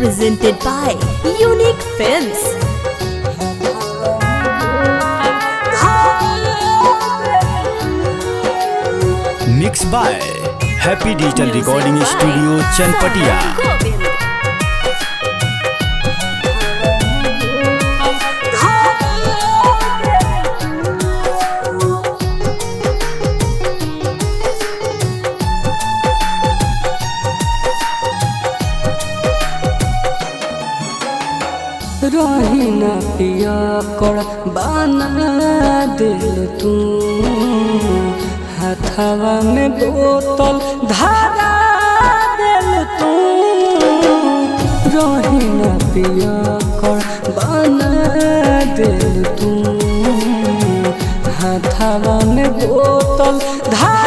presented by Unique Films. Mix by happy digital recording studio Chanpatia रही न पिया कर बना दिल तू। हथवा में बोतल धारा दिल तू। रही न पिया कर बना दिल तू। हथवा में बोतल धारा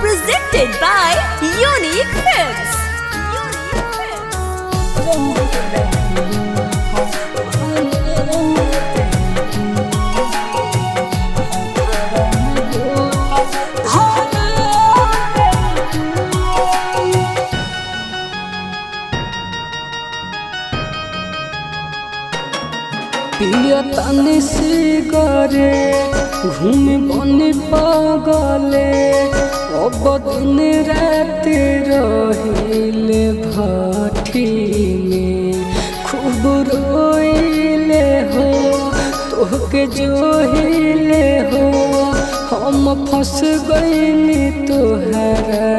Presented by Unique Films. Unique Films. पियतनी सिगरे घूम बनी पगले अब दिन रात रहिले भट्ठी में खूब रोइले हो तोहके जोहिले हो हम फंस गईनी तोहरा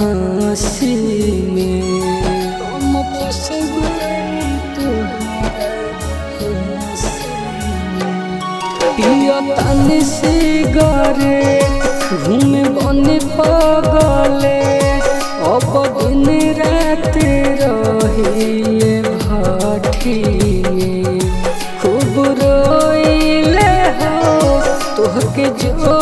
हँसी में पियतनी सिगरेट घूम बन पगले, अब दिन रात रहिए भट्ठी खूब रोइले हो तोहके जोहिले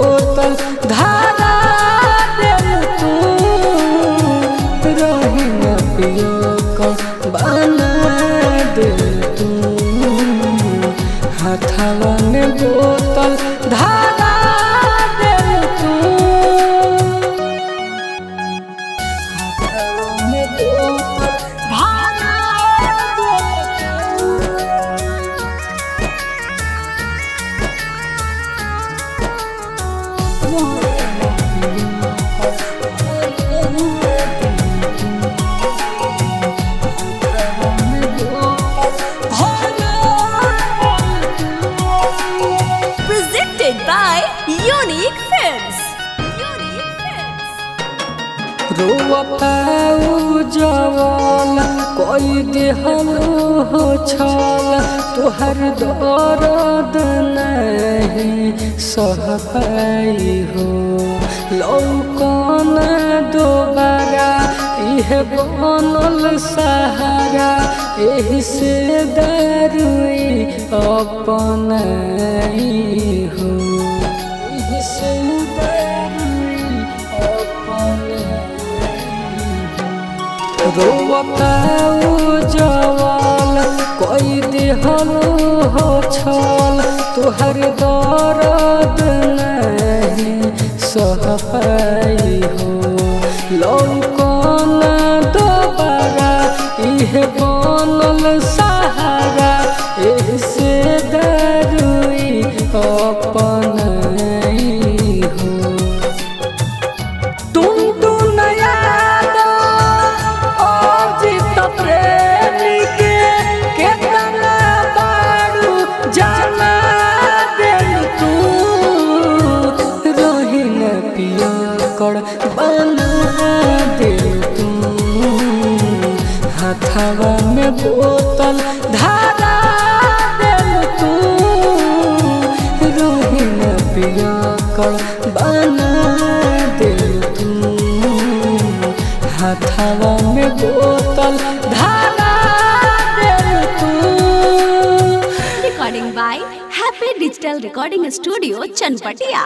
में बोतल धारा Unique Films. Unique Films. रोवताऊ जवाल, कोई देहलो हो छाल, तोहर दर्द नहीं सह पाई हो लौकन दोबारा, इह बनल सहारा, एही से दारुई अपन हो रोवताऊ जवाल कोई देहलो हो छल, तोहर दर्द नहीं सह पाई हो लौकन दोबारा इह बनल सहारा एह से दारुई अपन। पकड़ बना दे हथवा में बोतल धारा रोहिन बना दे हथवा में बोतल धारा recording by happy digital recording studio Chanpatia